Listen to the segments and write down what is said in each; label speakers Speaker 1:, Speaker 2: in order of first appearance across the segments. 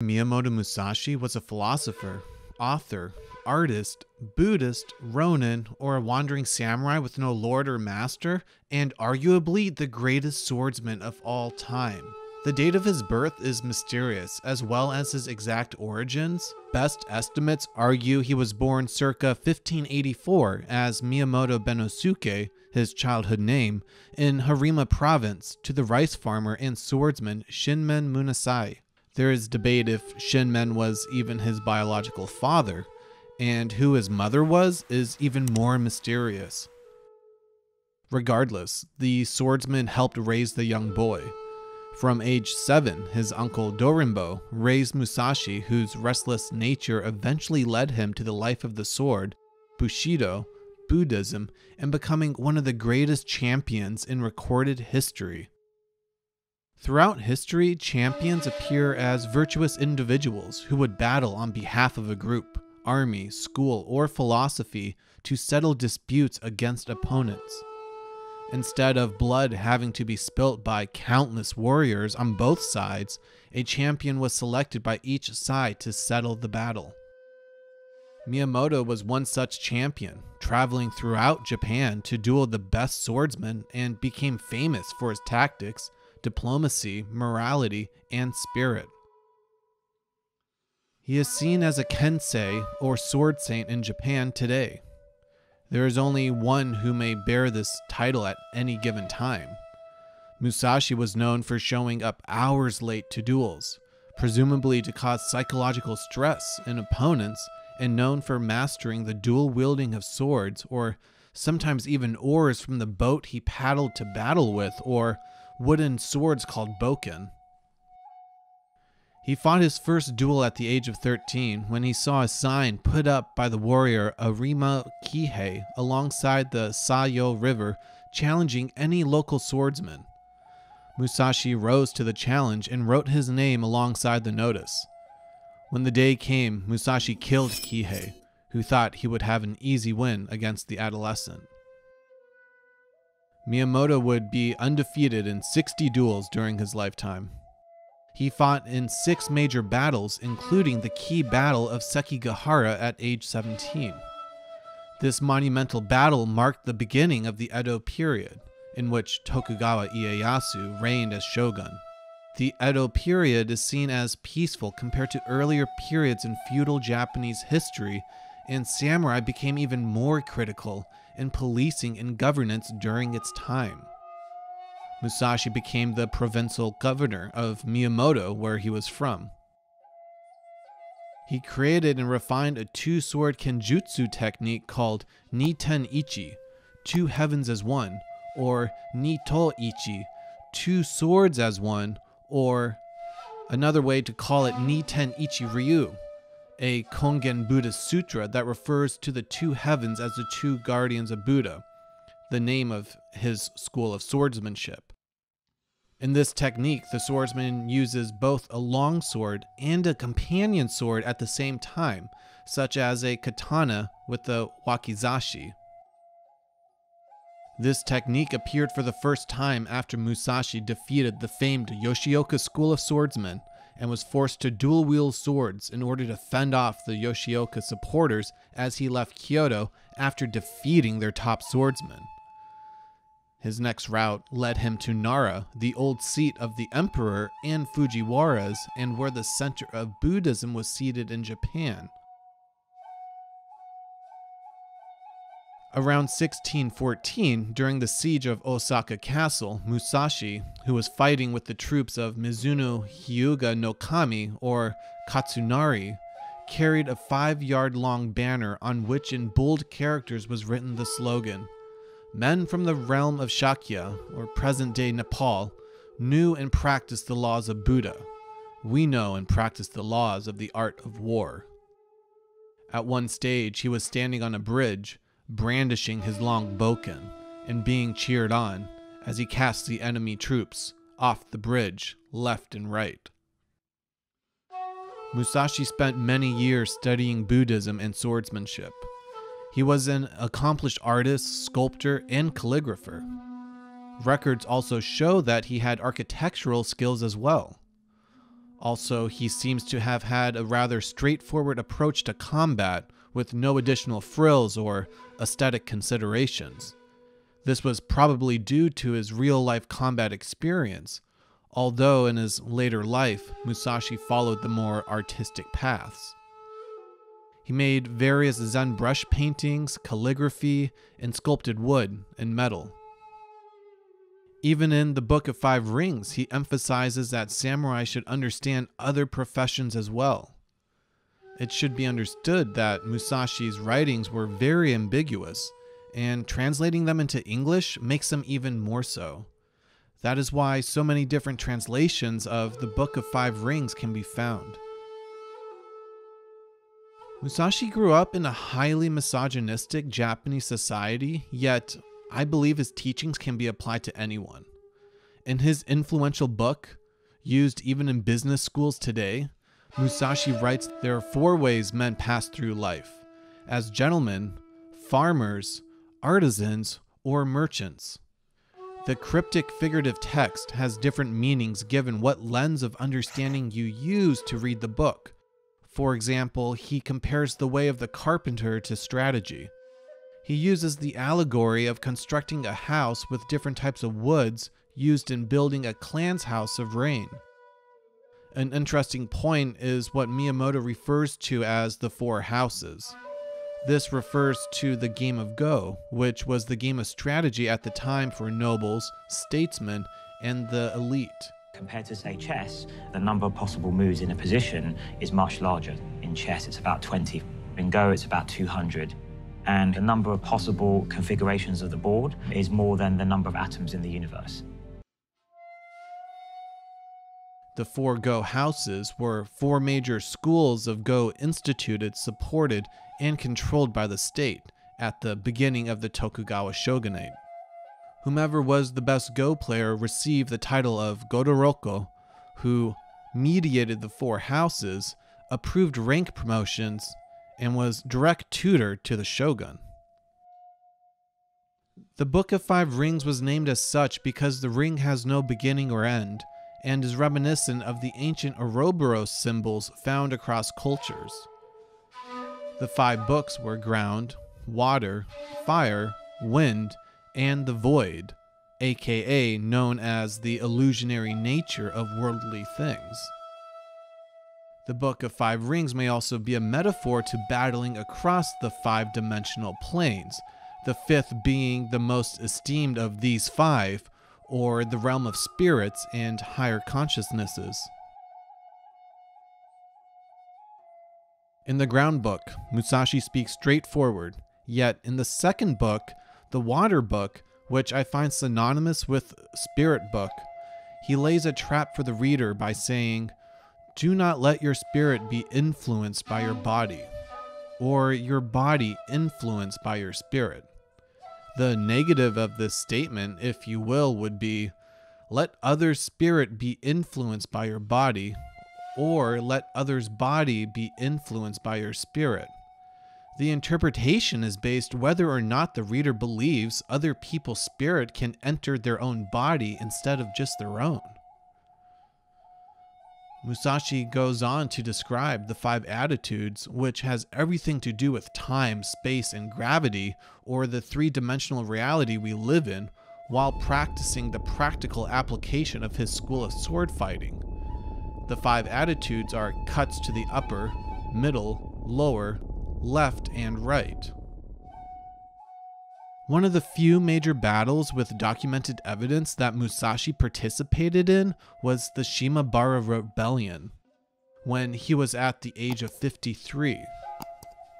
Speaker 1: Miyamoto Musashi was a philosopher, author, artist, Buddhist, Ronin, or a wandering samurai with no lord or master, and arguably the greatest swordsman of all time. The date of his birth is mysterious, as well as his exact origins. Best estimates argue he was born circa 1584 as Miyamoto Bennosuke, his childhood name, in Harima province to the rice farmer and swordsman Shinmen Munisai. There is debate if Shinmen was even his biological father, and who his mother was is even more mysterious. Regardless, the swordsman helped raise the young boy. From age 7, his uncle Dorinbo raised Musashi, whose restless nature eventually led him to the life of the sword, Bushido, Buddhism, and becoming one of the greatest champions in recorded history. Throughout history, champions appear as virtuous individuals who would battle on behalf of a group, army, school, or philosophy to settle disputes against opponents. Instead of blood having to be spilt by countless warriors on both sides, a champion was selected by each side to settle the battle. Miyamoto was one such champion, traveling throughout Japan to duel the best swordsmen and became famous for his tactics, diplomacy, morality, and spirit. He is seen as a kensei or sword saint in Japan today. There is only one who may bear this title at any given time. Musashi was known for showing up hours late to duels, presumably to cause psychological stress in opponents, and known for mastering the dual wielding of swords, or sometimes even oars from the boat he paddled to battle with, or wooden swords called bokken. He fought his first duel at the age of 13 when he saw a sign put up by the warrior Arima Kihei alongside the Sayo River challenging any local swordsman. Musashi rose to the challenge and wrote his name alongside the notice. When the day came, Musashi killed Kihei, who thought he would have an easy win against the adolescent. Miyamoto would be undefeated in 60 duels during his lifetime. He fought in six major battles, including the key battle of Sekigahara at age 17. This monumental battle marked the beginning of the Edo period, in which Tokugawa Ieyasu reigned as shogun. The Edo period is seen as peaceful compared to earlier periods in feudal Japanese history, and samurai became even more critical in policing and governance during its time. Musashi became the provincial governor of Miyamoto, where he was from. He created and refined a two sword kenjutsu technique called Niten Ichi, two heavens as one, or Nito Ichi, two swords as one, or another way to call it Niten Ichi Ryu, a Kongen Buddhist sutra that refers to the two heavens as the two guardians of Buddha, the name of his school of swordsmanship. In this technique, the swordsman uses both a long sword and a companion sword at the same time, such as a katana with the wakizashi. This technique appeared for the first time after Musashi defeated the famed Yoshioka school of swordsmen and was forced to dual wield swords in order to fend off the Yoshioka supporters as he left Kyoto after defeating their top swordsman. His next route led him to Nara, the old seat of the emperor and Fujiwaras, and where the center of Buddhism was seated in Japan. Around 1614, during the siege of Osaka Castle, Musashi, who was fighting with the troops of Mizuno Hyuga no Kami, or Katsunari, carried a five yard long banner on which in bold characters was written the slogan Men from the realm of Shakya, or present day Nepal, knew and practiced the laws of Buddha. We know and practice the laws of the art of war. At one stage, he was standing on a bridge, brandishing his long bokken, and being cheered on as he cast the enemy troops off the bridge, left and right. Musashi spent many years studying Buddhism and swordsmanship. He was an accomplished artist, sculptor, and calligrapher. Records also show that he had architectural skills as well. Also, he seems to have had a rather straightforward approach to combat with no additional frills or aesthetic considerations. This was probably due to his real life combat experience, although in his later life, Musashi followed the more artistic paths. He made various Zen brush paintings, calligraphy, and sculpted wood and metal. Even in the Book of Five Rings, he emphasizes that samurai should understand other professions as well. It should be understood that Musashi's writings were very ambiguous, and translating them into English makes them even more so. That is why so many different translations of the Book of Five Rings can be found. Musashi grew up in a highly misogynistic Japanese society, yet I believe his teachings can be applied to anyone. In his influential book, used even in business schools today, Musashi writes there are four ways men pass through life as gentlemen, farmers, artisans, or merchants. The cryptic figurative text has different meanings given what lens of understanding you use to read the book. For example, he compares the way of the carpenter to strategy. He uses the allegory of constructing a house with different types of woods used in building a clan's house of rain. An interesting point is what Miyamoto refers to as the four houses. This refers to the game of Go, which was the game of strategy at the time for nobles, statesmen, and the elite.
Speaker 2: Compared to, say, chess, the number of possible moves in a position is much larger. In chess, it's about 20. In Go, it's about 200 and the number of possible configurations of the board is more than the number of atoms in the universe.
Speaker 1: The four Go houses were four major schools of Go instituted, supported, and controlled by the state at the beginning of the Tokugawa shogunate. Whomever was the best Go player received the title of Godokoro, who mediated the four houses, approved rank promotions, and was direct tutor to the shogun. The Book of Five Rings was named as such because the ring has no beginning or end and is reminiscent of the ancient Ouroboros symbols found across cultures. The five books were ground, water, fire, wind, and the void, aka known as the illusionary nature of worldly things. The Book of Five Rings may also be a metaphor to battling across the five dimensional planes, the fifth being the most esteemed of these five, or the realm of spirits and higher consciousnesses. In the ground book, Musashi speaks straightforward, yet in the second book, the water book, which I find synonymous with spirit book, he lays a trap for the reader by saying, do not let your spirit be influenced by your body, or your body influenced by your spirit. The negative of this statement, if you will, would be let others' spirit be influenced by your body, or let others' body be influenced by your spirit. The interpretation is based whether or not the reader believes other people's spirit can enter their own body instead of just their own. Musashi goes on to describe the five attitudes, which has everything to do with time, space, and gravity, or the three dimensional reality we live in, while practicing the practical application of his school of sword fighting. The five attitudes are cuts to the upper, middle, lower, left, and right. One of the few major battles with documented evidence that Musashi participated in was the Shimabara Rebellion, when he was at the age of 53.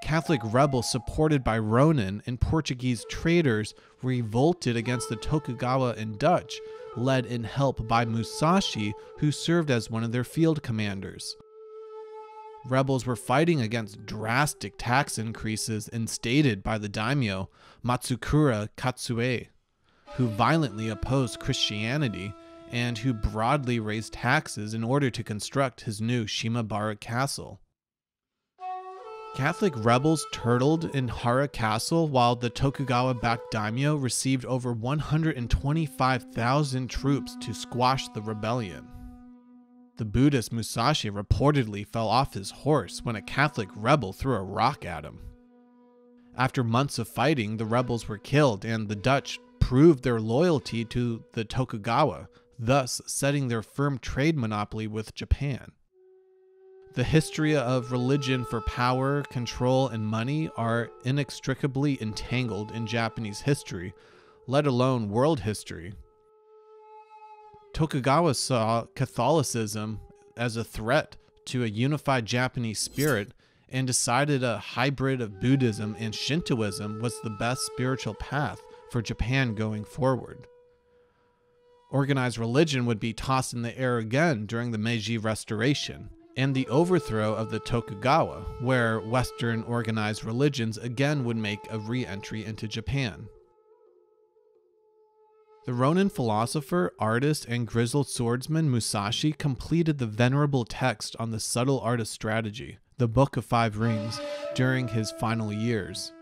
Speaker 1: Catholic rebels supported by Ronin and Portuguese traders revolted against the Tokugawa and Dutch, led in help by Musashi, who served as one of their field commanders rebels were fighting against drastic tax increases instated by the daimyo Matsukura Katsuie, who violently opposed Christianity and who broadly raised taxes in order to construct his new Shimabara castle. Catholic rebels turtled in Hara Castle while the Tokugawa backed daimyo received over 125,000 troops to squash the rebellion. The Buddhist Musashi reportedly fell off his horse when a Catholic rebel threw a rock at him. After months of fighting, the rebels were killed, and the Dutch proved their loyalty to the Tokugawa, thus setting their firm trade monopoly with Japan. The history of religion for power, control, and money are inextricably entangled in Japanese history, let alone world history. Tokugawa saw Catholicism as a threat to a unified Japanese spirit and decided a hybrid of Buddhism and Shintoism was the best spiritual path for Japan going forward. Organized religion would be tossed in the air again during the Meiji Restoration and the overthrow of the Tokugawa, where Western organized religions again would make a re entry into Japan. The Ronin philosopher, artist, and grizzled swordsman Musashi completed the venerable text on the subtle art of strategy, the Book of Five Rings, during his final years.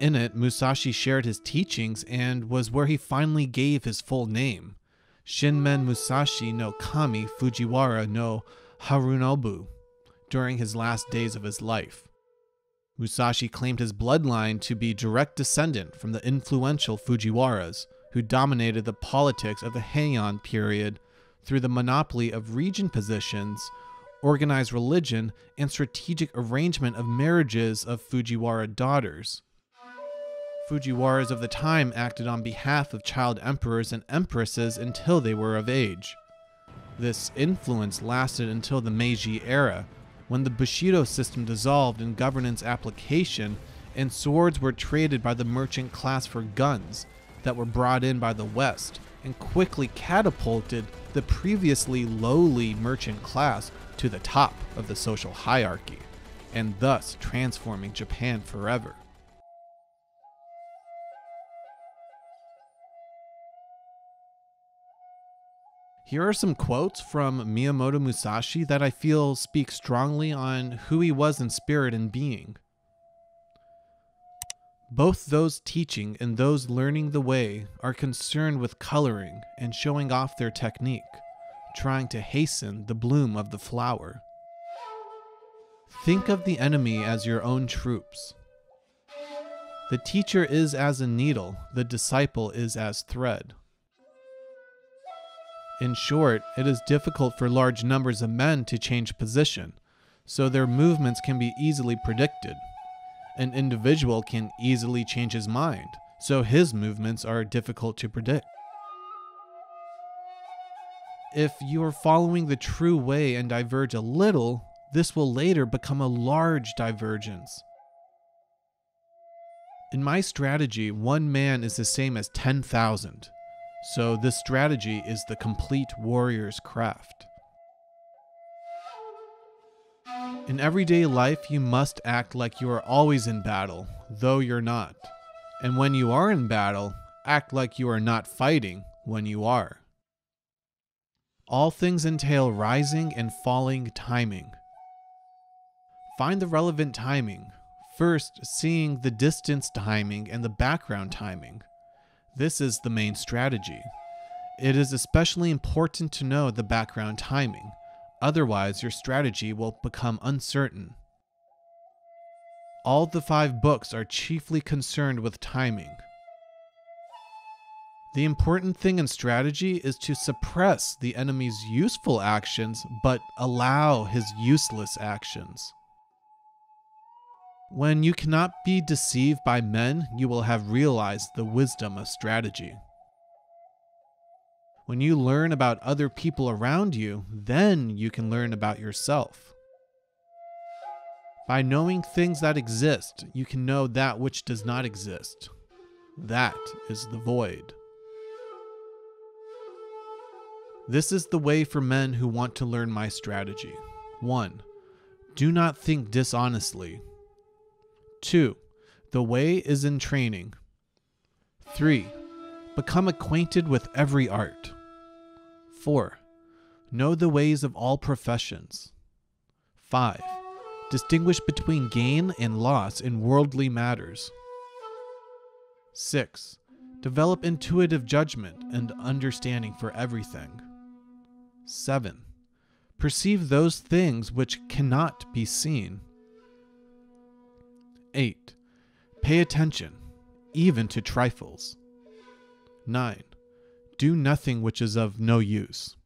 Speaker 1: In it, Musashi shared his teachings and was where he finally gave his full name Shinmen Musashi no Kami Fujiwara no Harunobu during his last days of his life. Musashi claimed his bloodline to be direct descendant from the influential Fujiwaras, who dominated the politics of the Heian period through the monopoly of region positions organized religion, and strategic arrangement of marriages of Fujiwara daughters. Fujiwaras of the time acted on behalf of child emperors and empresses until they were of age. This influence lasted until the Meiji era, when the Bushido system dissolved in governance application and swords were traded by the merchant class for guns that were brought in by the West and quickly catapulted the previously lowly merchant class to the top of the social hierarchy, and thus transforming Japan forever. Here are some quotes from Miyamoto Musashi that I feel speak strongly on who he was in spirit and being. Both those teaching and those learning the way are concerned with coloring and showing off their technique, trying to hasten the bloom of the flower. Think of the enemy as your own troops. The teacher is as a needle, the disciple is as thread. In short, it is difficult for large numbers of men to change position, so their movements can be easily predicted an individual can easily change his mind, so his movements are difficult to predict. If you are following the true way and diverge a little, this will later become a large divergence. In my strategy, one man is the same as 10,000, so this strategy is the complete warrior's craft. In everyday life, you must act like you are always in battle, though you're not. And when you are in battle, act like you are not fighting when you are. All things entail rising and falling timing. Find the relevant timing. First, seeing the distance timing and the background timing. This is the main strategy. It is especially important to know the background timing Otherwise, your strategy will become uncertain. All the five books are chiefly concerned with timing. The important thing in strategy is to suppress the enemy's useful actions but allow his useless actions. When you cannot be deceived by men, you will have realized the wisdom of strategy. When you learn about other people around you, then you can learn about yourself. By knowing things that exist, you can know that which does not exist. That is the void. This is the way for men who want to learn my strategy. 1. Do not think dishonestly. 2. The way is in training. 3. Become acquainted with every art. 4. Know the ways of all professions. 5. Distinguish between gain and loss in worldly matters. 6. Develop intuitive judgment and understanding for everything. 7. perceive those things which cannot be seen. 8. Pay attention, even to trifles. 9. Do nothing which is of no use.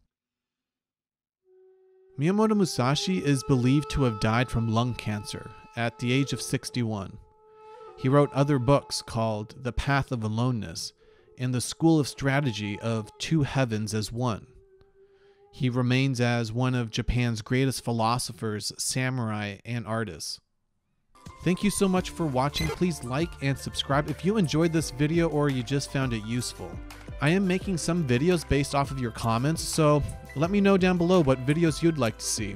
Speaker 1: Miyamoto Musashi is believed to have died from lung cancer at the age of 61. He wrote other books called The Path of Aloneness and The School of Strategy of Two Heavens as One. He remains as one of Japan's greatest philosophers, samurai, and artists. Thank you so much for watching. Please like and subscribe if you enjoyed this video or you just found it useful. I am making some videos based off of your comments, so let me know down below what videos you'd like to see.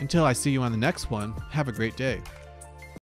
Speaker 1: Until I see you on the next one, have a great day.